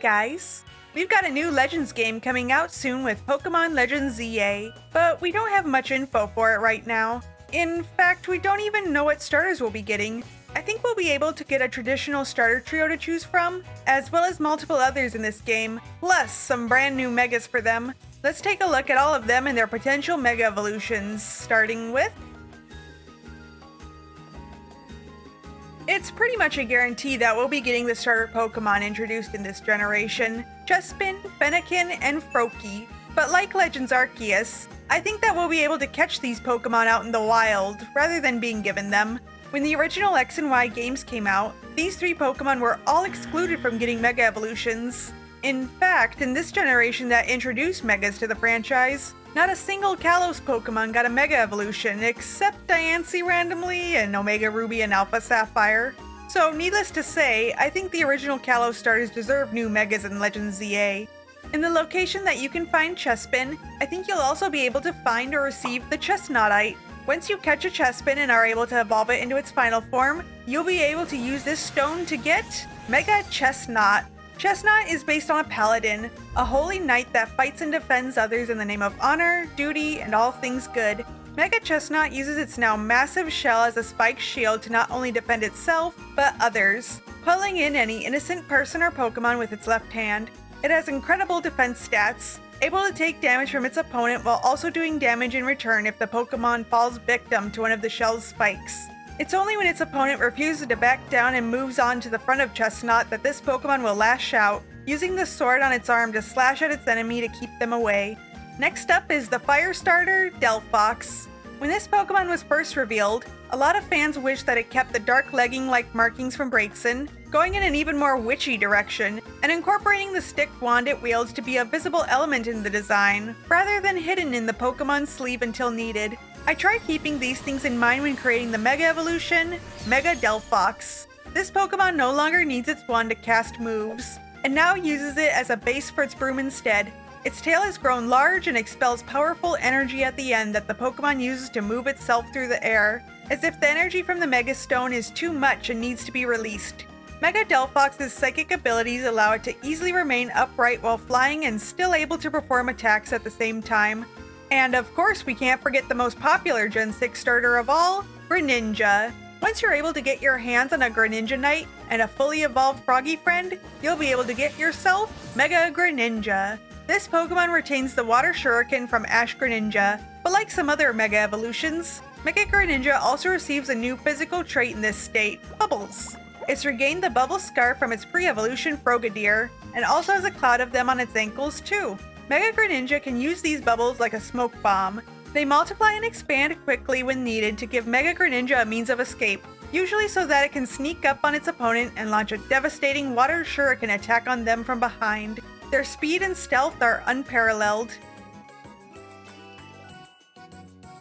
guys! We've got a new Legends game coming out soon with Pokemon Legends ZA, but we don't have much info for it right now. In fact, we don't even know what starters we'll be getting. I think we'll be able to get a traditional starter trio to choose from, as well as multiple others in this game, plus some brand new megas for them. Let's take a look at all of them and their potential mega evolutions, starting with It's pretty much a guarantee that we'll be getting the starter Pokemon introduced in this generation, Chespin, Fennekin, and Froakie. But like Legends Arceus, I think that we'll be able to catch these Pokemon out in the wild, rather than being given them. When the original X and Y games came out, these three Pokemon were all excluded from getting Mega Evolutions. In fact, in this generation that introduced Megas to the franchise, not a single Kalos Pokemon got a Mega Evolution, except Diancie randomly and Omega Ruby and Alpha Sapphire. So, needless to say, I think the original Kalos starters deserve new Megas in Legends ZA. In the location that you can find Chespin, I think you'll also be able to find or receive the Chesnaughtite. Once you catch a Chespin and are able to evolve it into its final form, you'll be able to use this stone to get Mega Chesnaught. Chesnaught is based on a paladin, a holy knight that fights and defends others in the name of honor, duty, and all things good. Mega Chesnaught uses its now massive shell as a spiked shield to not only defend itself, but others, pulling in any innocent person or Pokemon with its left hand. It has incredible defense stats, able to take damage from its opponent while also doing damage in return if the Pokemon falls victim to one of the shell's spikes. It's only when its opponent refuses to back down and moves on to the front of Chesnaught that this Pokemon will lash out, using the sword on its arm to slash at its enemy to keep them away. Next up is the fire starter, Delphox. When this Pokemon was first revealed, a lot of fans wished that it kept the dark legging-like markings from Braixen, going in an even more witchy direction, and incorporating the stick wand it wields to be a visible element in the design, rather than hidden in the Pokemon's sleeve until needed. I try keeping these things in mind when creating the Mega Evolution, Mega Delphox. This Pokemon no longer needs its wand to cast moves, and now uses it as a base for its broom instead. Its tail has grown large and expels powerful energy at the end that the Pokemon uses to move itself through the air, as if the energy from the Mega Stone is too much and needs to be released. Mega Delphox's psychic abilities allow it to easily remain upright while flying and still able to perform attacks at the same time. And of course, we can't forget the most popular Gen 6 starter of all, Greninja. Once you're able to get your hands on a Greninjite and a fully evolved Froggy friend, you'll be able to get yourself Mega Greninja. This Pokemon retains the Water Shuriken from Ash Greninja, but like some other Mega evolutions, Mega Greninja also receives a new physical trait in this state, Bubbles. It's regained the Bubble Scar from its pre-evolution Frogadier, and also has a cloud of them on its ankles too. Mega Greninja can use these bubbles like a smoke bomb. They multiply and expand quickly when needed to give Mega Greninja a means of escape, usually so that it can sneak up on its opponent and launch a devastating water shuriken attack on them from behind. Their speed and stealth are unparalleled.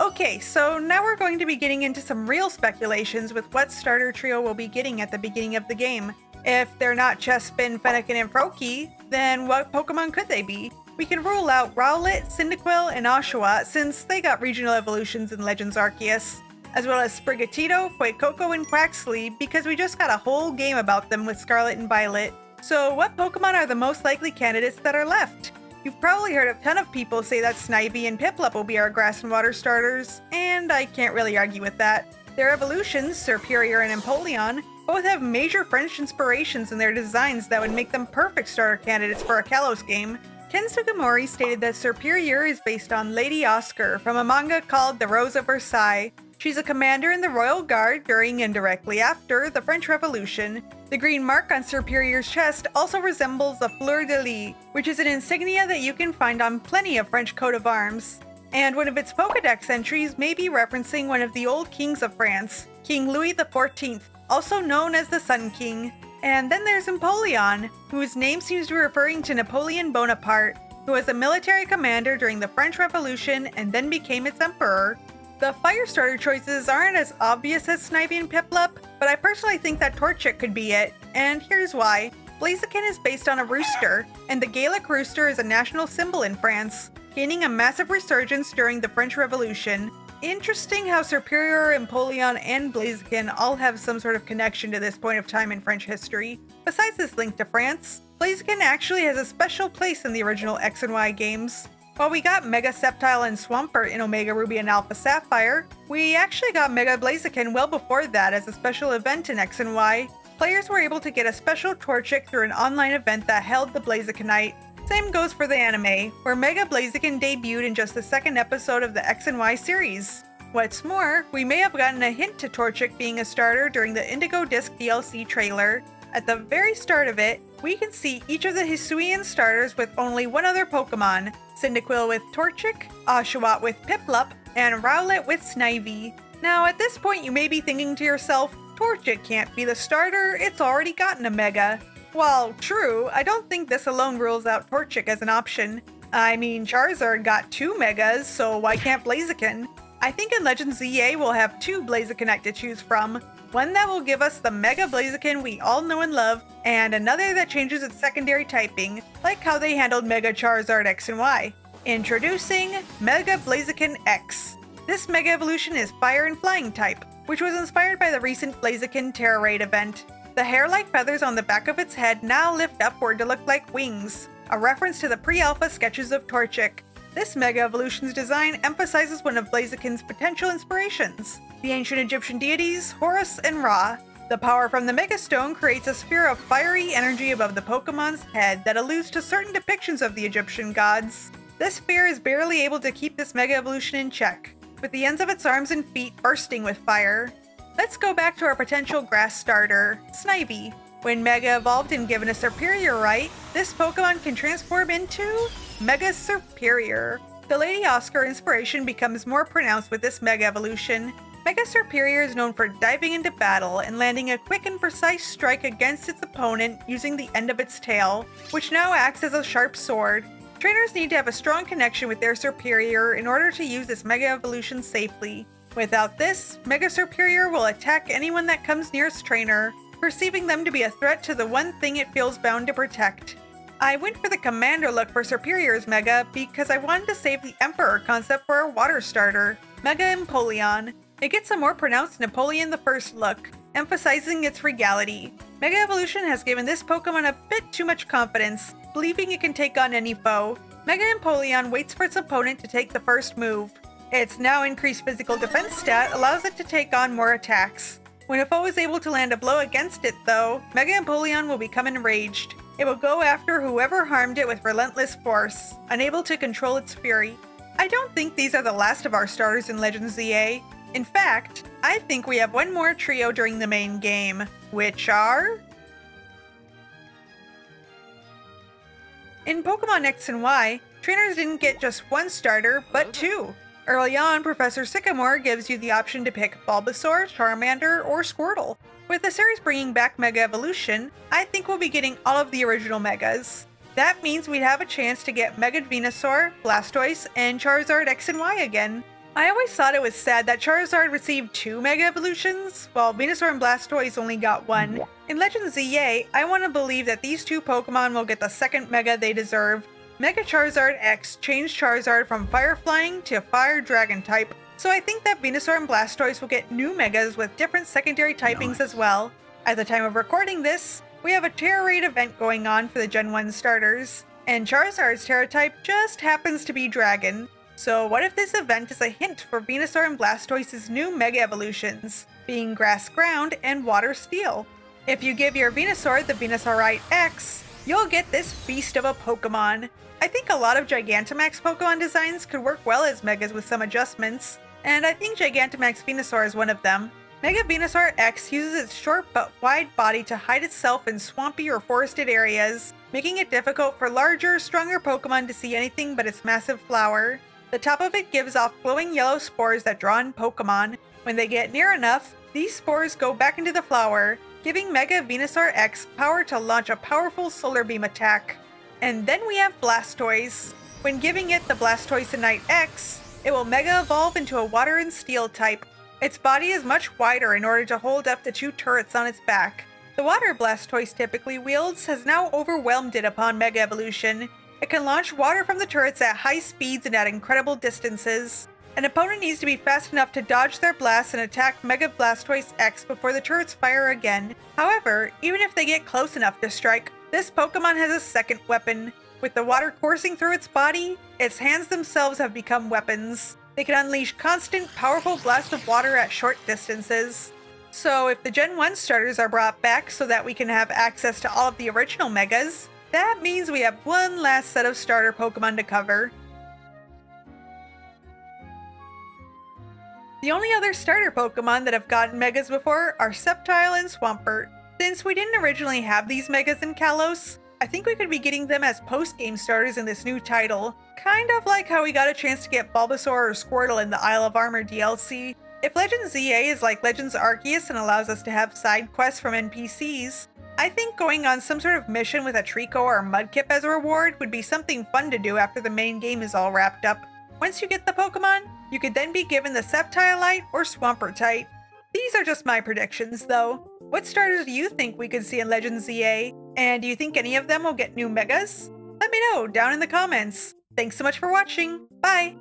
Okay, so now we're going to be getting into some real speculations with what starter trio we'll be getting at the beginning of the game. If they're not Chespin, Fennekin, and Froakie, then what Pokemon could they be? We can rule out Rowlet, Cyndaquil, and Oshawott since they got regional evolutions in Legends Arceus, as well as Sprigatito, Fuecoco, and Quaxly because we just got a whole game about them with Scarlet and Violet. So what Pokemon are the most likely candidates that are left? You've probably heard a ton of people say that Snivy and Piplup will be our grass and water starters, and I can't really argue with that. Their evolutions, Serperior and Empoleon, both have major French inspirations in their designs that would make them perfect starter candidates for a Kalos game, Ken Sugimori stated that Serperior is based on Lady Oscar from a manga called The Rose of Versailles. She's a commander in the Royal Guard during and directly after the French Revolution. The green mark on Serperior's chest also resembles the fleur de lis, which is an insignia that you can find on plenty of French coat of arms. And one of its Pokedex entries may be referencing one of the old kings of France, King Louis XIV, also known as the Sun King. And then there's Empoleon, whose name seems to be referring to Napoleon Bonaparte, who was a military commander during the French Revolution and then became its emperor. The fire starter choices aren't as obvious as Snivy and Piplup, but I personally think that Torchic could be it, and here's why. Blaziken is based on a rooster, and the Gallic rooster is a national symbol in France, gaining a massive resurgence during the French Revolution. Interesting how Serperior, Empoleon, and Blaziken all have some sort of connection to this point of time in French history. Besides this link to France, Blaziken actually has a special place in the original X and Y games. While we got Mega Sceptile and Swampert in Omega Ruby and Alpha Sapphire, we actually got Mega Blaziken well before that as a special event in X and Y. Players were able to get a special Torchic through an online event that held the Blazikenite. Same goes for the anime, where Mega Blaziken debuted in just the second episode of the X and Y series. What's more, we may have gotten a hint to Torchic being a starter during the Indigo Disc DLC trailer. At the very start of it, we can see each of the Hisuian starters with only one other Pokemon, Cyndaquil with Torchic, Oshawott with Piplup, and Rowlet with Snivy. Now at this point you may be thinking to yourself, Torchic can't be the starter, it's already gotten a Mega. While true, I don't think this alone rules out Torchic as an option. I mean, Charizard got two Megas, so why can't Blaziken? I think in Legends ZA we'll have two Blaziken to choose from, one that will give us the Mega Blaziken we all know and love, and another that changes its secondary typing, like how they handled Mega Charizard X and Y. Introducing Mega Blaziken X. This Mega Evolution is Fire and Flying type, which was inspired by the recent Blaziken Tera Raid event. The hair-like feathers on the back of its head now lift upward to look like wings, a reference to the pre-alpha sketches of Torchic. This Mega Evolution's design emphasizes one of Blaziken's potential inspirations, the ancient Egyptian deities Horus and Ra. The power from the Mega Stone creates a sphere of fiery energy above the Pokemon's head that alludes to certain depictions of the Egyptian gods. This sphere is barely able to keep this Mega Evolution in check, with the ends of its arms and feet bursting with fire. Let's go back to our potential grass starter, Snivy. When Mega evolved and given a Serperiorite, this Pokemon can transform into Mega Serperior. The Lady Oscar inspiration becomes more pronounced with this Mega evolution. Mega Serperior is known for diving into battle and landing a quick and precise strike against its opponent using the end of its tail, which now acts as a sharp sword. Trainers need to have a strong connection with their Serperior in order to use this Mega Evolution safely. Without this, Mega Serperior will attack anyone that comes near its trainer, perceiving them to be a threat to the one thing it feels bound to protect. I went for the Commander look for Serperior's Mega because I wanted to save the Emperor concept for a water starter, Mega Empoleon. It gets a more pronounced Napoleon the First look, emphasizing its regality. Mega Evolution has given this Pokemon a bit too much confidence, believing it can take on any foe. Mega Empoleon waits for its opponent to take the first move. Its now increased physical defense stat allows it to take on more attacks. When a foe is able to land a blow against it, though, Mega Empoleon will become enraged. It will go after whoever harmed it with relentless force, unable to control its fury. I don't think these are the last of our starters in Legends ZA. In fact, I think we have one more trio during the main game, which are... In Pokemon X and Y, trainers didn't get just one starter, but two. Early on, Professor Sycamore gives you the option to pick Bulbasaur, Charmander, or Squirtle. With the series bringing back Mega Evolution, I think we'll be getting all of the original Megas. That means we'd have a chance to get Mega Venusaur, Blastoise, and Charizard X and Y again. I always thought it was sad that Charizard received two Mega Evolutions, while Venusaur and Blastoise only got one. In Legends ZA, I want to believe that these two Pokemon will get the second Mega they deserve. Mega Charizard X changed Charizard from Fire Flying to Fire Dragon type, so I think that Venusaur and Blastoise will get new Megas with different secondary typings nice. as well. At the time of recording this, we have a Tera Raid event going on for the Gen 1 starters, and Charizard's Tera type just happens to be Dragon, so what if this event is a hint for Venusaur and Blastoise's new Mega Evolutions, being Grass Ground and Water Steel? If you give your Venusaur the Venusaurite X, you'll get this beast of a Pokemon. I think a lot of Gigantamax Pokemon designs could work well as Megas with some adjustments, and I think Gigantamax Venusaur is one of them. Mega Venusaur X uses its short but wide body to hide itself in swampy or forested areas, making it difficult for larger, stronger Pokemon to see anything but its massive flower. The top of it gives off glowing yellow spores that draw in Pokemon. When they get near enough, these spores go back into the flower, giving Mega Venusaur X power to launch a powerful solar beam attack. And then we have Blastoise. When giving it the Blastoisinite X, it will Mega Evolve into a Water and Steel type. Its body is much wider in order to hold up the two turrets on its back. The Water Blastoise typically wields has now overwhelmed it upon Mega Evolution, it can launch water from the turrets at high speeds and at incredible distances. An opponent needs to be fast enough to dodge their blasts and attack Mega Blastoise X before the turrets fire again. However, even if they get close enough to strike, This Pokemon has a second weapon. With the water coursing through its body, its hands themselves have become weapons. They can unleash constant, powerful blasts of water at short distances. So if the Gen 1 starters are brought back so that we can have access to all of the original Megas, that means we have one last set of starter Pokemon to cover. The only other starter Pokemon that have gotten Megas before are Sceptile and Swampert. Since we didn't originally have these Megas in Kalos, I think we could be getting them as post-game starters in this new title. Kind of like how we got a chance to get Bulbasaur or Squirtle in the Isle of Armor DLC. If Legends ZA is like Legends Arceus and allows us to have side quests from NPCs, I think going on some sort of mission with a Treecko or Mudkip as a reward would be something fun to do after the main game is all wrapped up. Once you get the Pokemon, you could then be given the Sceptile or Swampertite. These are just my predictions, though. What starters do you think we could see in Legends ZA? And do you think any of them will get new Megas? Let me know down in the comments. Thanks so much for watching. Bye!